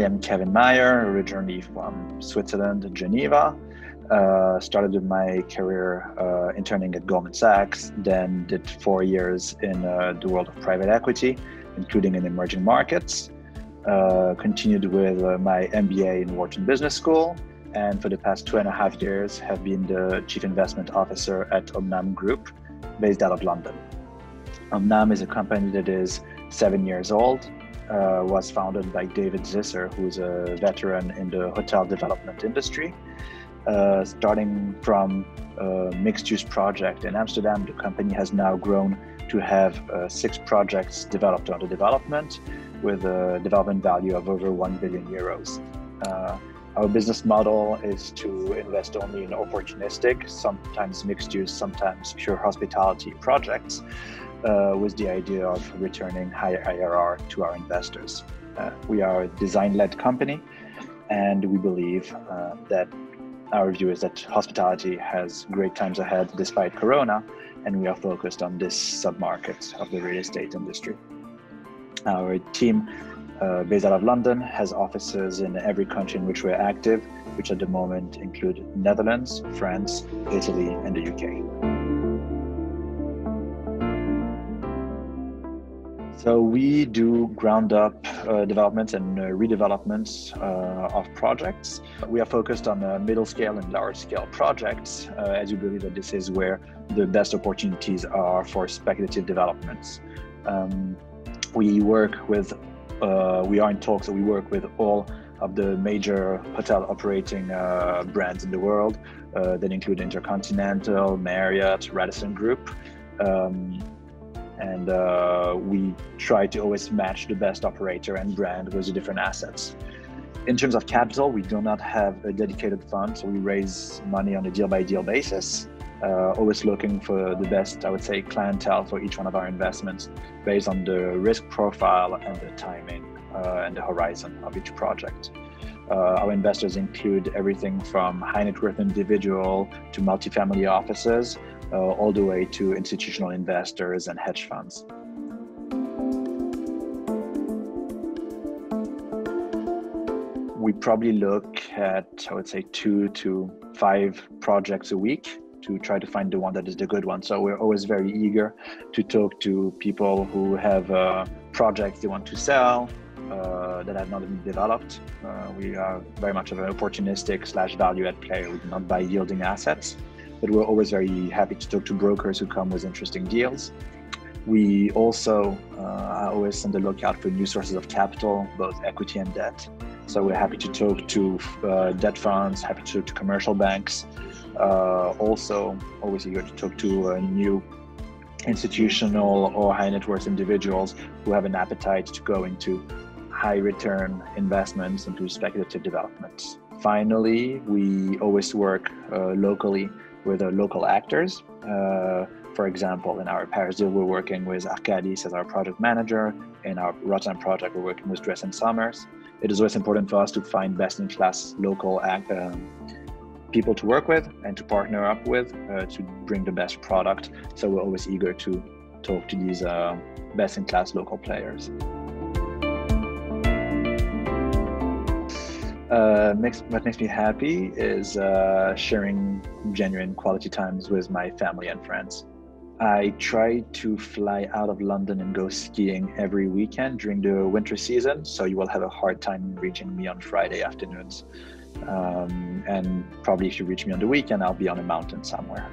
am Kevin Meyer, originally from Switzerland, Geneva. Uh, started my career uh, interning at Goldman Sachs, then did four years in uh, the world of private equity, including in emerging markets. Uh, continued with uh, my MBA in Wharton Business School, and for the past two and a half years have been the Chief Investment Officer at Omnam Group, based out of London. Omnam is a company that is seven years old, uh, was founded by David Zisser, who's a veteran in the hotel development industry. Uh, starting from a mixed use project in Amsterdam, the company has now grown to have uh, six projects developed under development with a development value of over 1 billion euros. Our business model is to invest only in opportunistic, sometimes mixed use, sometimes pure hospitality projects uh, with the idea of returning higher IRR to our investors. Uh, we are a design led company, and we believe uh, that our view is that hospitality has great times ahead despite Corona, and we are focused on this sub-market of the real estate industry. Our team, uh, based out of London, has offices in every country in which we're active, which at the moment include Netherlands, France, Italy, and the UK. So we do ground up uh, developments and uh, redevelopments uh, of projects. We are focused on uh, middle scale and large scale projects, uh, as we believe that this is where the best opportunities are for speculative developments. Um, we work with, uh, we are in talks, so we work with all of the major hotel operating brands in the world that include Intercontinental, Marriott, Radisson Group. Um, and uh, we try to always match the best operator and brand with the different assets. In terms of capital, we do not have a dedicated fund, so we raise money on a deal by deal basis. Uh, always looking for the best, I would say, clientele for each one of our investments based on the risk profile and the timing uh, and the horizon of each project. Uh, our investors include everything from high net worth individual to multifamily offices uh, all the way to institutional investors and hedge funds. We probably look at, I would say, two to five projects a week to try to find the one that is the good one. So we're always very eager to talk to people who have uh, projects they want to sell uh, that have not been developed. Uh, we are very much of an opportunistic slash value add player. We do not buy yielding assets but we're always very happy to talk to brokers who come with interesting deals. We also uh, are always on the lookout for new sources of capital, both equity and debt. So we're happy to talk to uh, debt funds, happy to talk to commercial banks. Uh, also, always eager to talk to uh, new institutional or high net worth individuals who have an appetite to go into high return investments and into speculative developments. Finally, we always work uh, locally with our local actors. Uh, for example, in our Paris deal, we're working with Arcadis as our project manager. In our Rotterdam project, we're working with Drees & Sommer. It is always important for us to find best-in-class local act, um, people to work with and to partner up with uh, to bring the best product. So we're always eager to talk to these uh, best-in-class local players. Uh, makes what makes me happy is uh, sharing genuine quality times with my family and friends. I try to fly out of London and go skiing every weekend during the winter season, so you will have a hard time reaching me on Friday afternoons. Um, and probably if you reach me on the weekend, I'll be on a mountain somewhere.